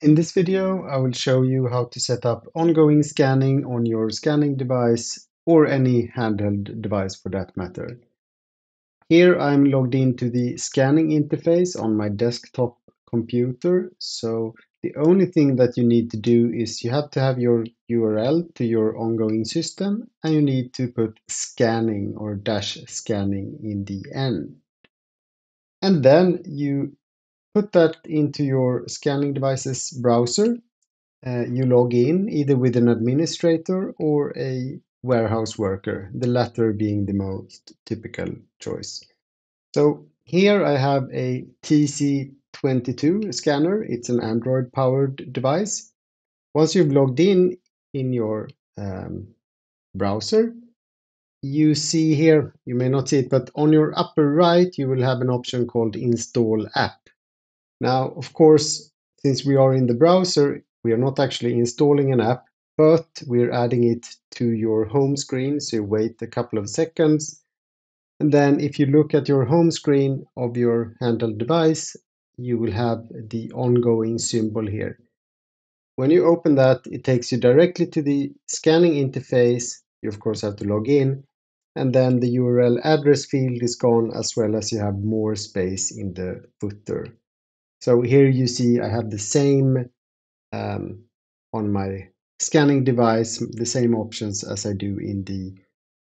In this video, I will show you how to set up ongoing scanning on your scanning device or any handheld device for that matter. Here I'm logged into the scanning interface on my desktop computer. So the only thing that you need to do is you have to have your URL to your ongoing system and you need to put scanning or dash scanning in the end. And then you put that into your scanning device's browser. Uh, you log in either with an administrator or a warehouse worker, the latter being the most typical choice. So here I have a TC22 scanner. It's an Android powered device. Once you've logged in in your um, browser, you see here, you may not see it, but on your upper right, you will have an option called install app. Now, of course, since we are in the browser, we are not actually installing an app, but we're adding it to your home screen. So you wait a couple of seconds. And then if you look at your home screen of your handheld device, you will have the ongoing symbol here. When you open that, it takes you directly to the scanning interface. You of course have to log in and then the URL address field is gone as well as you have more space in the footer. So here you see I have the same um, on my scanning device, the same options as I do in the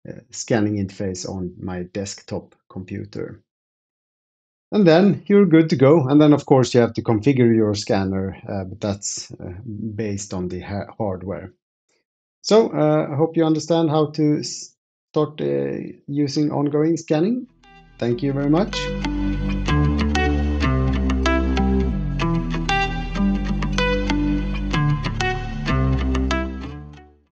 uh, scanning interface on my desktop computer. And then you're good to go. And then, of course, you have to configure your scanner, uh, but that's uh, based on the ha hardware. So uh, I hope you understand how to start uh, using ongoing scanning. Thank you very much.